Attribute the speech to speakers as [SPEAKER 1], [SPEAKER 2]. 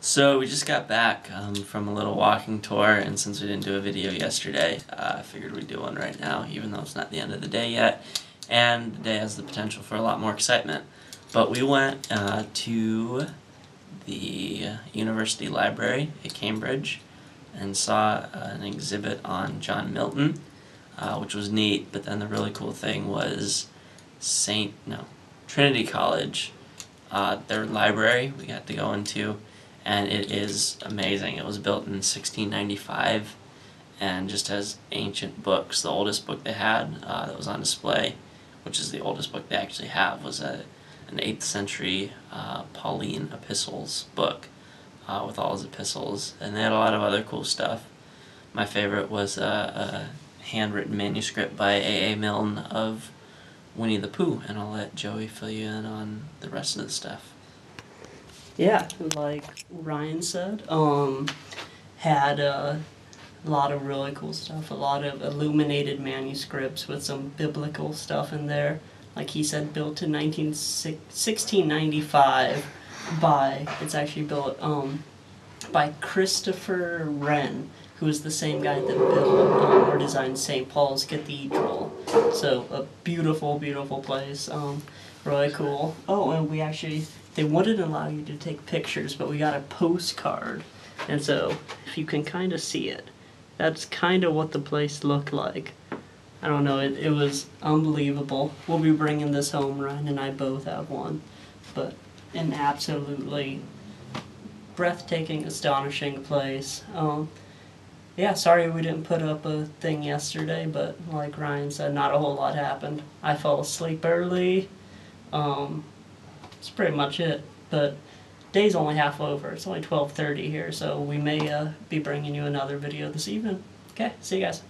[SPEAKER 1] So we just got back um, from a little walking tour, and since we didn't do a video yesterday, uh, I figured we'd do one right now, even though it's not the end of the day yet, and the day has the potential for a lot more excitement. But we went uh, to the University Library at Cambridge and saw uh, an exhibit on John Milton, uh, which was neat. But then the really cool thing was Saint no Trinity College, uh, their library we got to go into and it is amazing. It was built in 1695 and just has ancient books. The oldest book they had uh, that was on display, which is the oldest book they actually have, was a an 8th century uh, Pauline epistles book uh, with all his epistles. And they had a lot of other cool stuff. My favorite was a, a handwritten manuscript by A.A. Milne of Winnie the Pooh, and I'll let Joey fill you in on the rest of the stuff.
[SPEAKER 2] Yeah, like Ryan said, um, had a lot of really cool stuff, a lot of illuminated manuscripts with some biblical stuff in there. Like he said, built in 19, 1695 by, it's actually built um, by Christopher Wren, who is the same guy that built um, or designed St. Paul's Cathedral. So a beautiful, beautiful place. Um, really cool. Oh, and we actually they wouldn't allow you to take pictures, but we got a postcard. And so, if you can kind of see it, that's kind of what the place looked like. I don't know, it, it was unbelievable. We'll be bringing this home, Ryan and I both have one. But an absolutely breathtaking, astonishing place. Um, yeah, sorry we didn't put up a thing yesterday, but like Ryan said, not a whole lot happened. I fell asleep early. Um, that's pretty much it. But day's only half over. It's only 12:30 here, so we may uh, be bringing you another video this evening. Okay, see you guys.